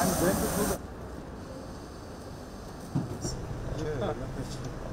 I'm going to do that.